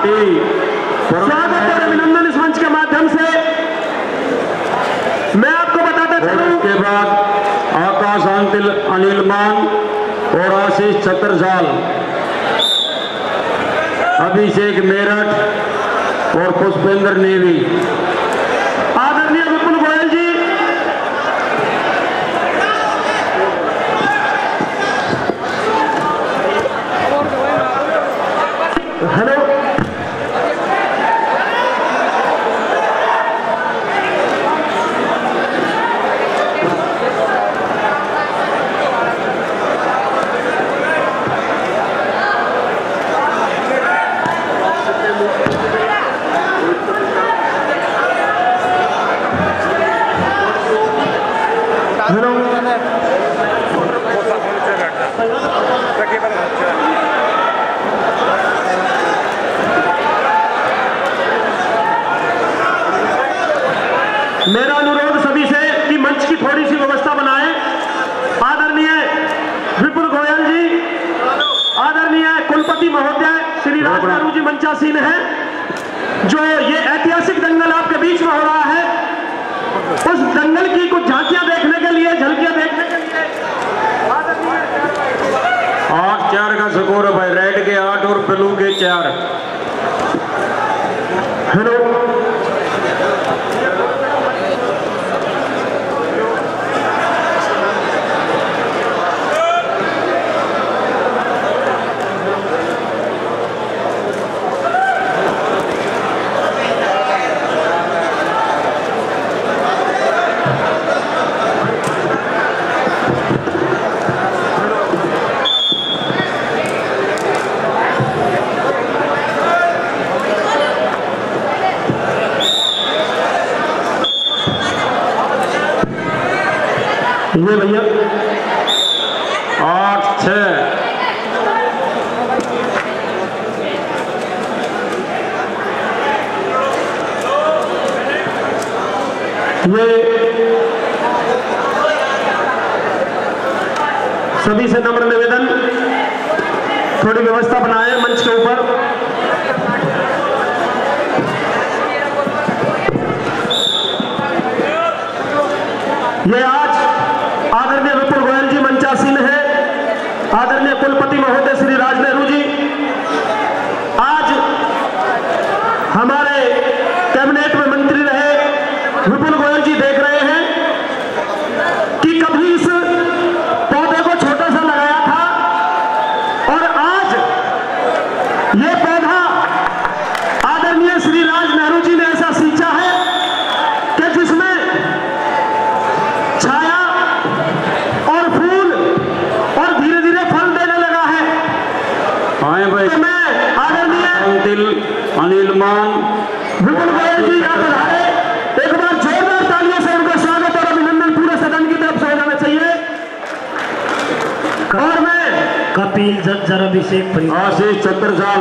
स्वागत और अभिनंदन इस मंच के माध्यम से। मैं आपको बताता चलूँ। उसके बाद आकाश अंतिल अनिल मान और आशीष छत्रसाल अभिषेक मेरठ और पुष्पेंद्र नेवी आदरणीय विपुल गोयल जी हेलो मेरा अनुरोध सभी से कि मंच की थोड़ी सी व्यवस्था बनाएँ। आदरणीय विपुल गोयल जी, आदरणीय कुलपति महोदय, श्री राज जी मंचासीन हैं, जो ये ऐतिहासिक दंगल आपके बीच में हो रहा है उस दंगल की कुछ झांकियाँ देखने के लिए झलकियाँ देखने के लिए आठ चार का स्कोर है भाई रेड के आठ और ब्लू के चार हेलो ये भैया। आठ छ ये सभी से नम्र निवेदन, थोड़ी व्यवस्था बनाए मंच के ऊपर। ये आज आदरणीय विपुल गोयल जी मंचासीन है आदरणीय कुलपति महोदय श्री राज नेहरू जी, आज हमारे कैबिनेट में मंत्री रहे विपुल गोयल जी देख रहे हैं कि कभी इस पौधे को छोटा सा लगाया था और आज ये पौधा आदरणीय श्री राज नेहरू जी ने ऐसा सींचा है कि जिसमें छाया और फूल और धीरे धीरे फल देने लगा है आए भाई तो मैं आदरणीय अंतिल अनिल मान विपुल गोयल जी यहाँ पर एक बार जोरदार तालियों से उनका स्वागत और अभिनंदन पूरे सदन की तरफ़ से हो जाना चाहिए। और मैं कपिल जरा अभिषेक आशीष छत्रसाल